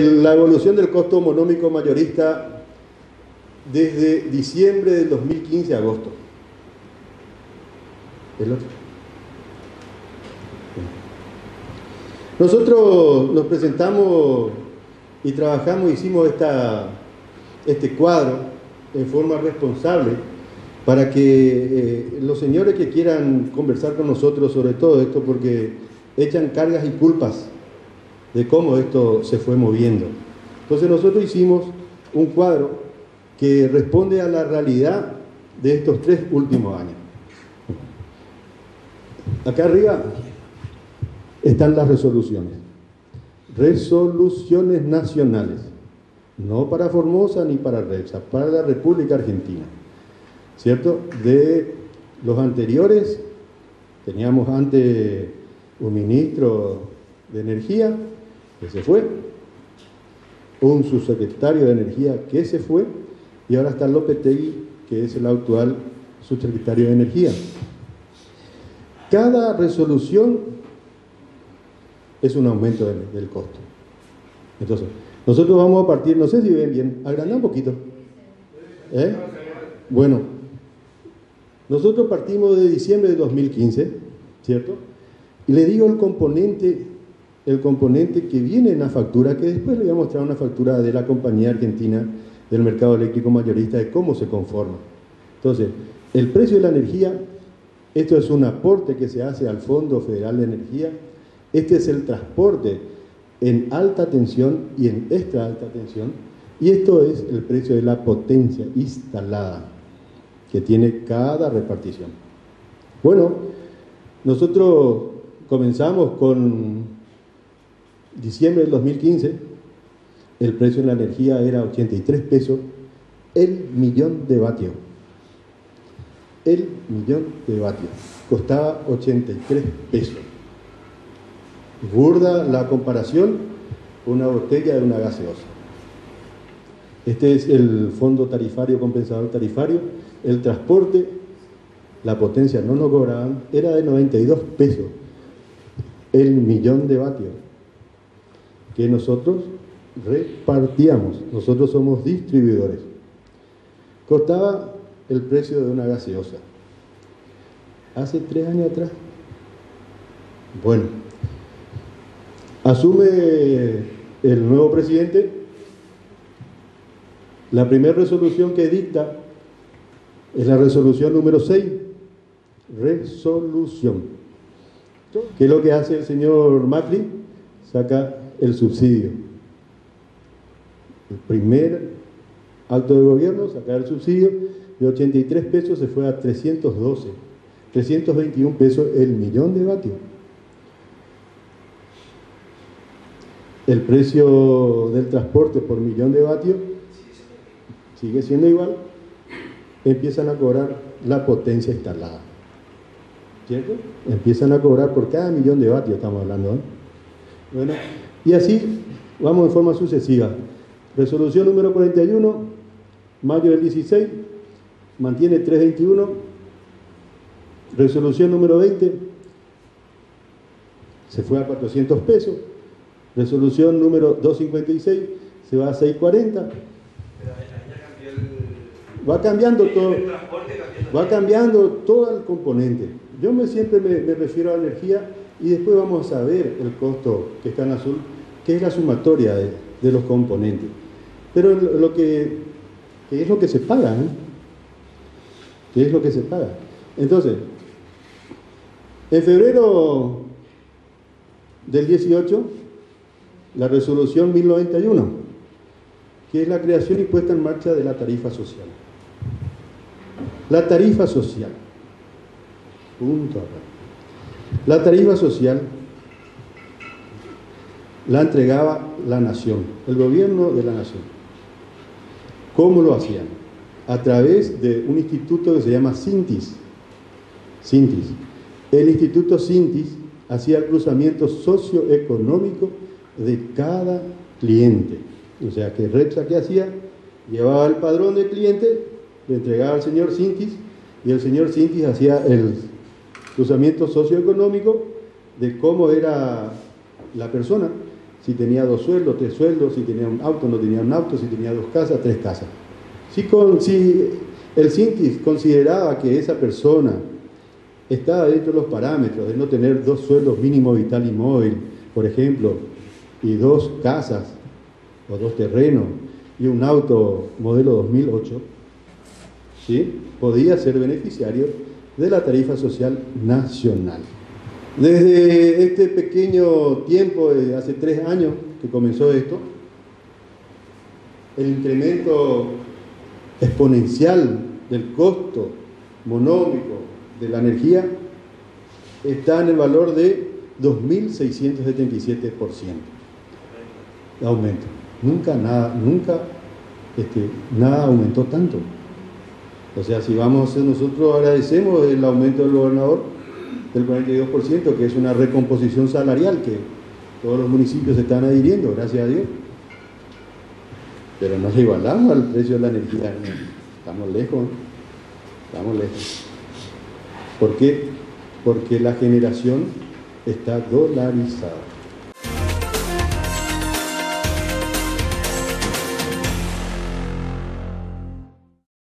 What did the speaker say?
La evolución del costo monómico mayorista desde diciembre del 2015 a agosto. Nosotros nos presentamos y trabajamos, hicimos esta, este cuadro en forma responsable para que eh, los señores que quieran conversar con nosotros sobre todo esto, porque echan cargas y culpas de cómo esto se fue moviendo. Entonces nosotros hicimos un cuadro que responde a la realidad de estos tres últimos años. Acá arriba están las resoluciones. Resoluciones nacionales. No para Formosa ni para Repsa, para la República Argentina. ¿Cierto? De los anteriores, teníamos antes un ministro de Energía que se fue, un subsecretario de Energía que se fue, y ahora está López Tegui, que es el actual subsecretario de Energía. Cada resolución es un aumento del, costo. Entonces, nosotros vamos a partir, no sé si ven bien, agrandar un poquito. ¿Eh? Bueno, nosotros partimos de diciembre de 2015, ¿cierto? Y le digo el componente, el componente que viene en la factura, que después le voy a mostrar una factura de la compañía argentina del mercado eléctrico mayorista de cómo se conforma. Entonces, el precio de la energía, esto es un aporte que se hace al Fondo Federal de Energía, este es el transporte en alta tensión y en extra alta tensión, y esto es el precio de la potencia instalada que tiene cada repartición. Bueno, nosotros comenzamos con diciembre del 2015, el precio de la energía era 83 pesos el millón de vatios. El millón de vatios. Costaba 83 pesos. Burda la comparación, una botella de una gaseosa. Este es el fondo tarifario, compensador tarifario. El transporte, la potencia no nos cobraban, era de 92 pesos el millón de vatios que nosotros repartíamos. Nosotros somos distribuidores. Costaba el precio de una gaseosa. Hace tres años atrás. Bueno, asume el nuevo presidente. La primera resolución que dicta es la resolución número 6. Resolución. ¿Qué es lo que hace el señor Macri? Saca el subsidio. El primer acto de gobierno, sacar el subsidio, de 83 pesos se fue a 312, 321 pesos el millón de vatios. El precio del transporte por millón de vatios sigue siendo igual, empiezan a cobrar la potencia instalada. ¿Cierto? Empiezan a cobrar por cada millón de vatios, estamos hablando. Bueno, y así vamos en forma sucesiva. Resolución número 41, mayo del 16, mantiene 321. Resolución número 20, se fue a 400 pesos. Resolución número 256, se va a 640. Va cambiando todo. Va cambiando todo el componente. Yo me, siempre me, me refiero a energía y después vamos a ver el costo que está en azul, que es la sumatoria de, los componentes. Pero lo que, es lo que se paga, ¿eh? ¿Qué es lo que se paga? Entonces, en febrero del 18, la resolución 1091, que es la creación y puesta en marcha de la tarifa social. La tarifa social. Punto la tarifa social la entregaba la nación, el gobierno de la nación. ¿Cómo lo hacían? A través de un instituto que se llama Sintis. Sintis. El instituto Sintis hacía el cruzamiento socioeconómico de cada cliente. O sea, que Repsa, ¿qué hacía? Llevaba el padrón del cliente, le entregaba al señor Sintis y el señor Sintis hacía el cruzamiento socioeconómico de cómo era la persona si tenía dos sueldos, tres sueldos, si tenía un auto, no tenía un auto, si tenía dos casas, tres casas. Si, con, si el CINTIS consideraba que esa persona estaba dentro de los parámetros de no tener dos sueldos mínimo vital y móvil, por ejemplo, y dos casas o dos terrenos y un auto modelo 2008, ¿sí? podía ser beneficiario de la tarifa social nacional. Desde este pequeño tiempo, hace tres años que comenzó esto, el incremento exponencial del costo monómico de la energía está en el valor de 2.677% de aumento. Nunca nada, nunca este, nada aumentó tanto. O sea, si vamos, nosotros agradecemos el aumento del gobernador del 42%, que es una recomposición salarial que todos los municipios están adhiriendo, gracias a Dios. Pero no se igualamos al precio de la energía. Estamos lejos, estamos lejos. ¿Por qué? Porque la generación está dolarizada.